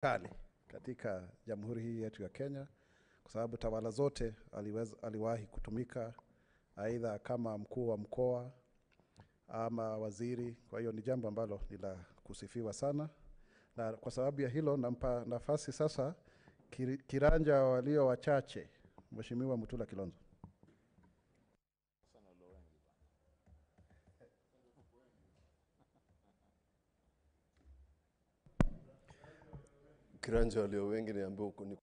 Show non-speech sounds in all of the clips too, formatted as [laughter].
kali katika jamhuri hii yetu ya Kenya, kwa sababu tawala zote aliweza, aliwahi kutumika aidha kama mkuu wa mkoa ama waziri. Kwa hiyo ni jambo ambalo ni la kusifiwa sana, na kwa sababu ya hilo nampa nafasi sasa kiranja walio wachache, Mheshimiwa Mutula Kilonzo. Kiranja walio wengi niambia huko ni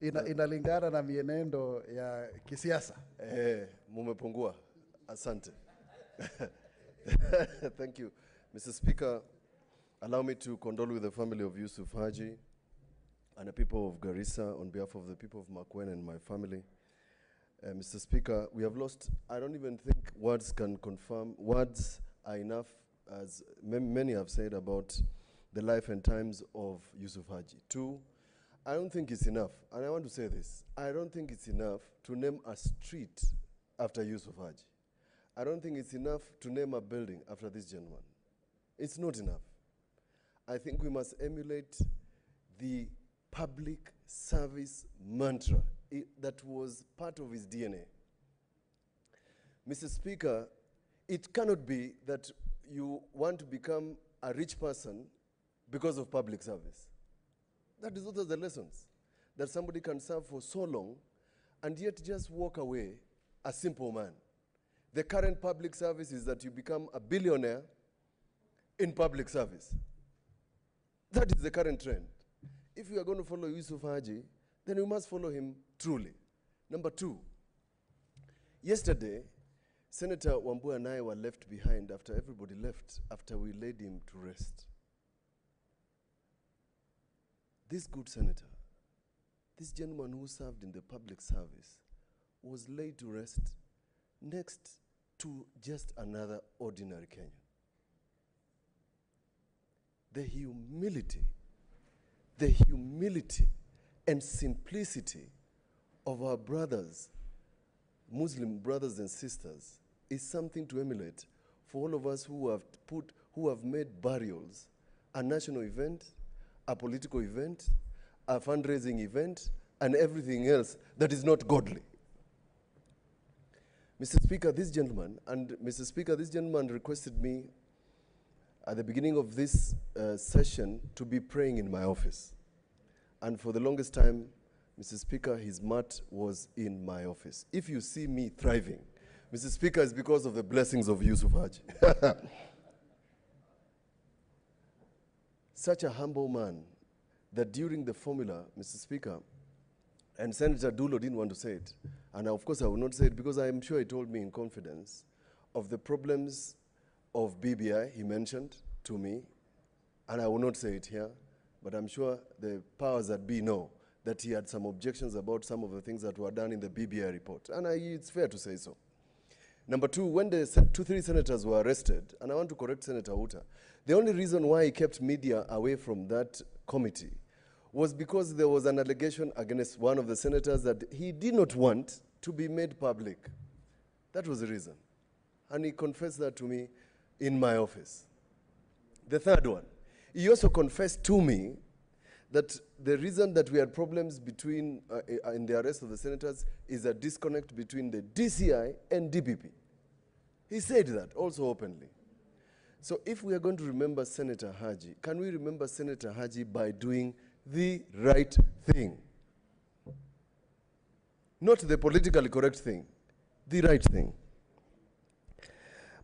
Ina, inalingana na mienendo ya kisiasa. eh, mumepungua. Asante. [laughs] Thank you. Mr. Speaker, allow me to condole with the family of Yusuf Haji and the people of Garissa on behalf of the people of Makueni and my family. Uh, Mr. Speaker, we have lost, I don't even think words can confirm, words are enough, as ma- many have said about the life and times of Yusuf Haji. Two, I don't think it's enough, and I want to say this I don't think it's enough to name a street after Yusuf Haji. I don't think it's enough to name a building after this gentleman. It's not enough. I think we must emulate the public service mantra i- that was part of his DNA. Mr. Speaker, it cannot be that you want to become a rich person because of public service. That is what are the lessons. That somebody can serve for so long and yet just walk away a simple man. The current public service is that you become a billionaire in public service. That is the current trend. If you are going to follow Yusuf Haji, then you must follow him truly. Number two, yesterday, Senator Wambua and I were left behind after everybody left, after we laid him to rest. This good senator, this gentleman who served in the public service, was laid to rest next to just another ordinary Kenyan. The humility, the humility and simplicity of our brothers, Muslim brothers and sisters, is something to emulate for all of us who have put, who have made burials a national event, a political event, a fundraising event, and everything else that is not godly. Mr. Speaker, this gentleman, and Mr. Speaker, this gentleman requested me at the beginning of this uh, session to be praying in my office. And for the longest time, Mr. Speaker, his mat was in my office. If you see me thriving, Mr. Speaker, it's because of the blessings of Yusuf Haji. Such a humble man that during the formula, Mr. Speaker, and Senator Dullo didn't want to say it, and of course I will not say it because I'm sure he told me in confidence of the problems of BBI he mentioned to me, and I will not say it here, but I'm sure the powers that be know that he had some objections about some of the things that were done in the BBI report, and I, it's fair to say so. Number two, when the two, three senators were arrested, and I want to correct Senator Outa, the only reason why he kept media away from that committee was because there was an allegation against one of the senators that he did not want to be made public. That was the reason. And he confessed that to me in my office. The third one, he also confessed to me that the reason that we had problems between uh, in the arrest of the senators is a disconnect between the DCI and DPP. He said that also openly. So if we are going to remember Senator Haji, can we remember Senator Haji by doing the right thing? Not the politically correct thing, the right thing.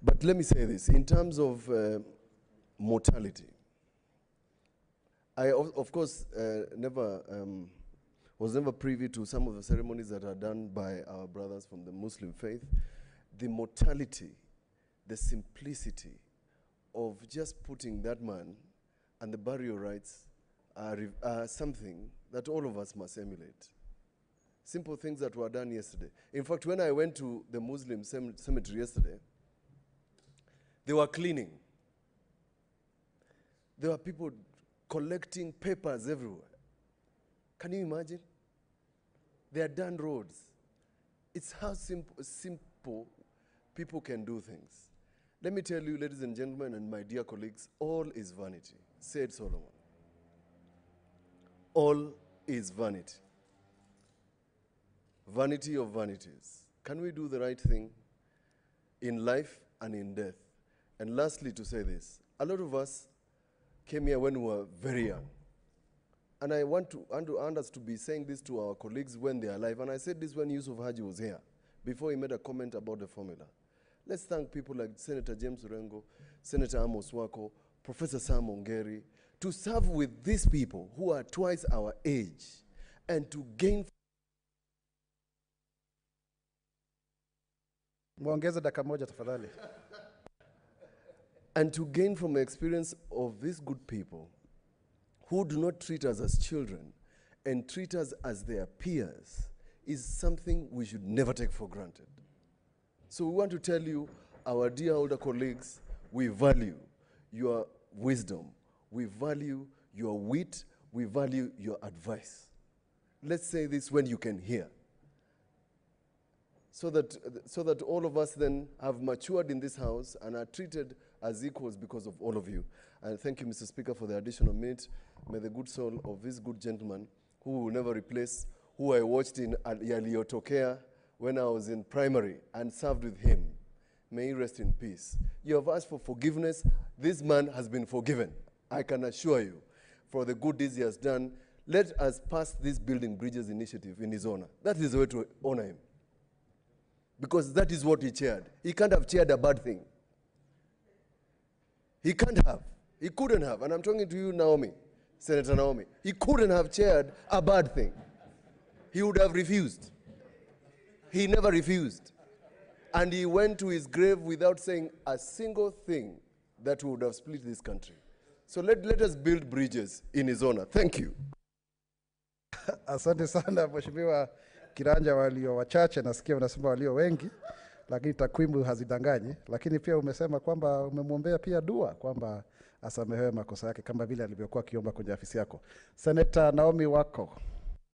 But let me say this in terms of uh, mortality, I, of, of course, uh, never um, was never privy to some of the ceremonies that are done by our brothers from the Muslim faith. The mortality, the simplicity of just putting that man and the burial rites are, are something that all of us must emulate. Simple things that were done yesterday. In fact, when I went to the Muslim cem- cemetery yesterday, they were cleaning. There were people collecting papers everywhere. Can you imagine? They are done roads. It's how simple, simple people can do things. Let me tell you, ladies and gentlemen, and my dear colleagues, all is vanity, said Solomon. All is vanity. Vanity of vanities. Can we do the right thing in life and in death? And lastly, to say this a lot of us came here when we were very young. And I want, to, want, to, want us to be saying this to our colleagues when they are alive. And I said this when Yusuf Haji was here, before he made a comment about the formula. Let's thank people like Senator James Orengo, Senator Amos Wako, Professor Sam Ongeri, to serve with these people who are twice our age and to gain Mwongeze dakika moja tafadhali. [laughs] and to gain from the experience of these good people who do not treat us as children and treat us as their peers is something we should never take for granted. So we want to tell you, our dear older colleagues, we value your wisdom, we value your wit, we value your advice. Let's say this when you can hear. So that, so that all of us then have matured in this house and are treated as equals because of all of you. And thank you, Mr. Speaker, for the additional minute. May the good soul of this good gentleman, who will never replace, who I watched in Al- Yaliyotokea when I was in primary and served with him, may he rest in peace. You have asked for forgiveness. This man has been forgiven. I can assure you, for the good deeds he has done. Let us pass this Building Bridges initiative in his honor. That is the way to honor him. Because that is what he chaired. He can't have chaired a bad thing. He can't have. He couldn't have. And I'm talking to you, Naomi, Senator Naomi. He couldn't have chaired a bad thing. He would have refused. He never refused. And he went to his grave without saying a single thing that would have split this country. So let, let us build bridges in his honor. Thank you. [laughs] Asante sana Mheshimiwa Kiranja, walio wachache nasikia unasema walio wengi, lakini takwimu hazidanganyi. Lakini pia umesema kwamba umemwombea pia dua kwamba asamehewe makosa yake kama vile alivyokuwa akiomba kwenye afisi yako. Seneta Naomi Wako.